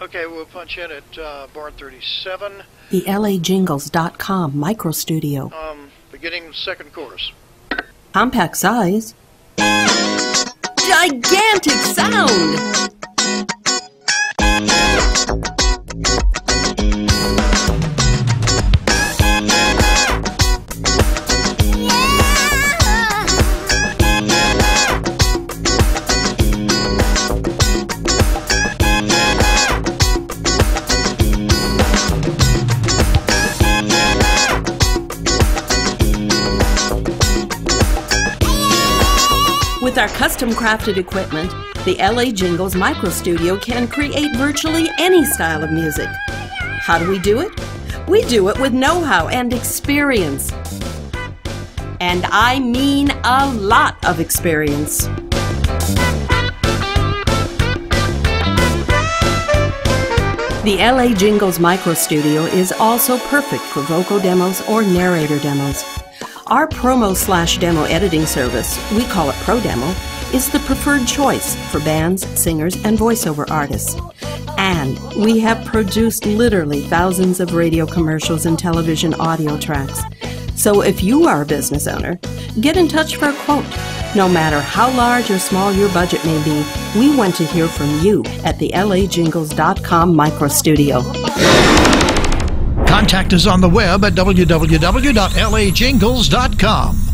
Okay, we'll punch in at uh, Bar 37, The LAJingles.com micro studio. um, beginning second chorus. Compact size. Gigantic sound! With our custom crafted equipment, the LA Jingles Micro Studio can create virtually any style of music. How do we do it? We do it with know how and experience. And I mean a lot of experience. The LA Jingles Micro Studio is also perfect for vocal demos or narrator demos. Our promo slash demo editing service, we call it Pro Demo, is the preferred choice for bands, singers, and voiceover artists. And we have produced literally thousands of radio commercials and television audio tracks. So if you are a business owner, get in touch for a quote. No matter how large or small your budget may be, we want to hear from you at the LAJingles.com micro studio. Contact us on the web at www.lajingles.com.